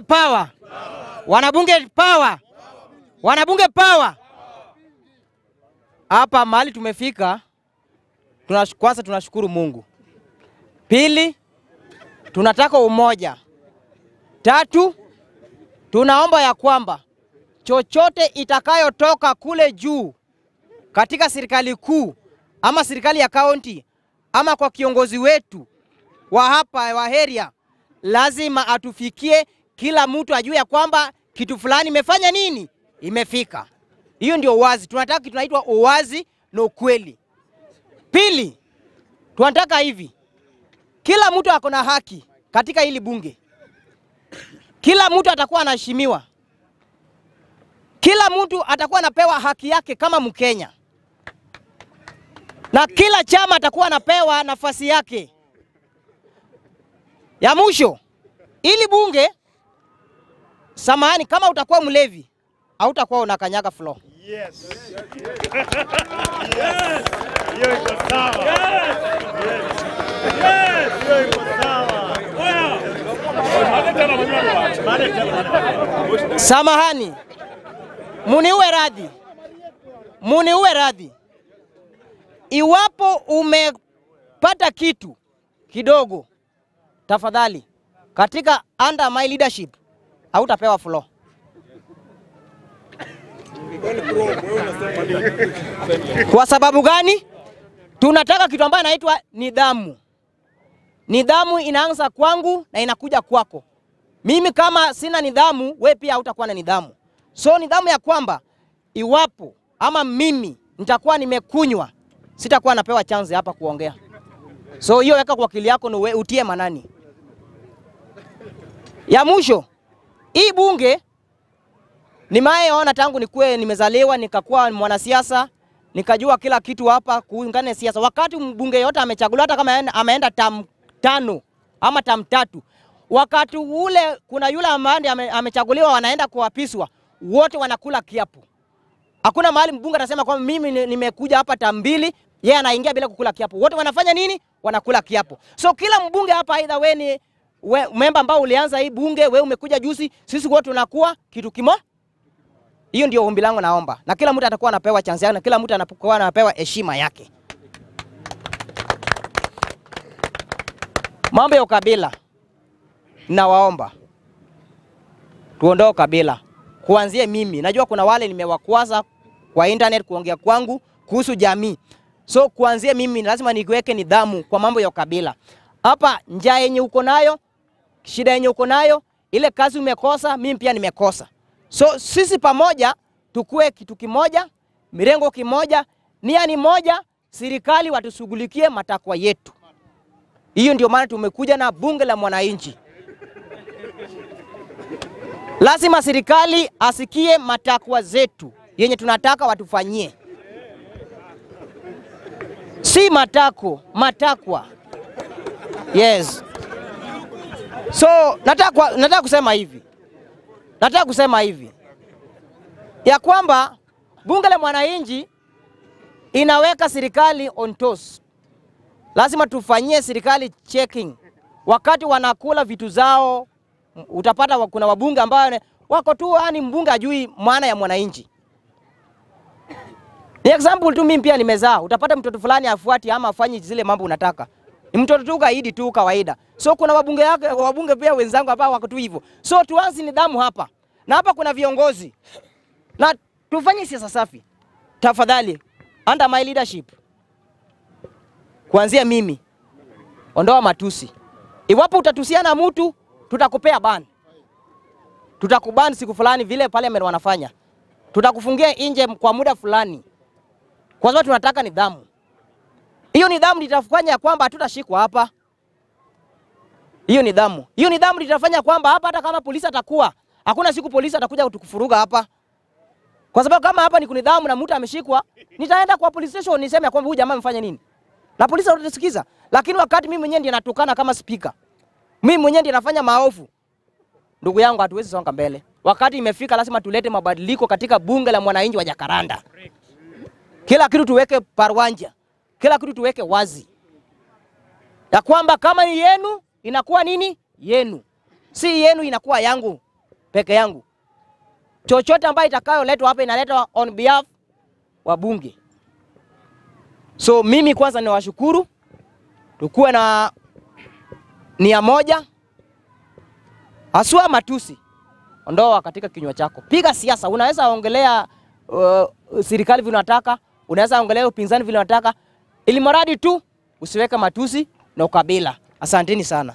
Wanabunge power, wanabunge power, wanabunge power. Hapa mahali tumefika, tunash- kwanza tunashukuru Mungu. Pili, tunataka umoja. Tatu, tunaomba ya kwamba chochote itakayotoka kule juu katika serikali kuu ama serikali ya kaunti ama kwa kiongozi wetu wa hapa wa heria lazima atufikie, kila mtu ajue ya kwamba kitu fulani imefanya nini, imefika. Hiyo ndio uwazi. Tunataka kitu tunaitwa uwazi na ukweli. Pili, tunataka hivi, kila mtu ako na haki katika hili bunge, kila mtu atakuwa anaheshimiwa, kila mtu atakuwa anapewa haki yake kama Mkenya, na kila chama atakuwa anapewa nafasi yake. Ya mwisho, ili bunge, samahani, kama utakuwa mlevi hautakuwa unakanyaga floor. Yes. Hiyo iko sawa. Yes. Hiyo iko sawa. Samahani, muniuwe radhi, muniuwe radhi. Iwapo umepata kitu kidogo, tafadhali, katika under my leadership hautapewa floor. Kwa sababu gani? Tunataka kitu ambayo inaitwa nidhamu. Nidhamu inaanza kwangu na inakuja kwako. Mimi kama sina nidhamu, we pia hautakuwa na nidhamu. So nidhamu ya kwamba iwapo ama mimi nitakuwa nimekunywa, sitakuwa napewa chance hapa kuongea. So hiyo weka kwa akili yako na utie manani. Ya mwisho, hii bunge nimeona tangu nikuwe nimezaliwa nikakuwa mwanasiasa nikajua kila kitu hapa kuungana na siasa. Wakati mbunge yote amechaguliwa, hata kama ameenda- tam tano ama tam tatu, wakati ule kuna yule ambaye ame, amechaguliwa wanaenda kuapiswa, wote wanakula kiapo. Hakuna mahali mbunge atasema kwamba mimi nimekuja hapa tam mbili, yeye anaingia bila kukula kiapo. Wote wanafanya nini? Wanakula kiapo. So kila mbunge hapa, either we ni we, memba ambao ulianza hii bunge, we umekuja juzi, sisi wote tunakuwa kitu kimo. Hiyo ndio ombi langu naomba, na kila mtu atakuwa anapewa chance yake, na kila mtu anapokuwa anapewa heshima yake. Mambo ya ukabila, nawaomba tuondoe ukabila, kuanzie mimi. Najua kuna wale nimewakwaza kwa internet kuongea kwangu kuhusu jamii, so kuanzie mimi lazima niweke nidhamu kwa mambo ya ukabila. Hapa njaa yenye uko nayo, shida yenye uko nayo, ile kazi umekosa, mimi pia nimekosa. So sisi pamoja tukue kitu kimoja, mirengo kimoja, nia ni moja, serikali watushughulikie matakwa yetu. Hiyo ndio maana tumekuja na bunge la mwananchi. Lazima serikali asikie matakwa zetu yenye tunataka watufanyie, si matako, matakwa. Yes. So nataka, nataka kusema hivi nataka kusema hivi ya kwamba bunge la mwananchi inaweka serikali on toes. Lazima tufanyie serikali checking wakati wanakula vitu zao. Utapata kuna wabunge ambao wako tu, yani mbunge ajui maana ya mwananchi. Ni example tu, mimi pia nimezaa. Utapata mtoto fulani afuati ama afanye zile mambo unataka, ni mtoto tu kaidi tu kawaida. So kuna wabunge yake, wabunge pia wenzangu hapa wako tu hivyo. So tuanze nidhamu hapa, na hapa kuna viongozi na tufanye siasa safi tafadhali, under my leadership, kuanzia mimi, ondoa matusi. Iwapo utatusiana mtu, tutakupea ban, tutakuban siku fulani, vile parliament wanafanya, tutakufungia nje kwa muda fulani, kwa sababu tunataka nidhamu. Hiyo nidhamu litafanya kwamba hatutashikwa hapa. Hiyo nidhamu, hiyo nidhamu litafanya kwamba hapa, hata kama polisi atakuwa, hakuna siku polisi atakuja kutukufuruga hapa, kwa sababu kama hapa ni kunidhamu na mtu ameshikwa, nitaenda kwa police station niseme kwamba huyu jamaa amefanya nini, na polisi watasikiza. Lakini wakati mimi mwenyewe ndiye natukana kama spika, mimi mwenyewe ndiye nafanya maovu, ndugu yangu, hatuwezi songa mbele. Wakati imefika, lazima tulete mabadiliko katika bunge la mwananchi wa Jakaranda. Kila kitu tuweke parwanja, kila kitu tuweke wazi, ya kwamba kama ni yenu inakuwa nini? Yenu, si yenu inakuwa yangu. peke yangu. Chochote ambayo itakayoletwa hapa inaletwa on behalf wa bunge. So mimi kwanza niwashukuru, tukuwe na nia moja, haswa matusi. Ondoa katika kinywa chako. Piga siasa, unaweza ongelea uh, serikali vile unataka, unaweza ongelea upinzani vile unataka, ili mradi tu usiweka matusi na ukabila. Asanteni sana.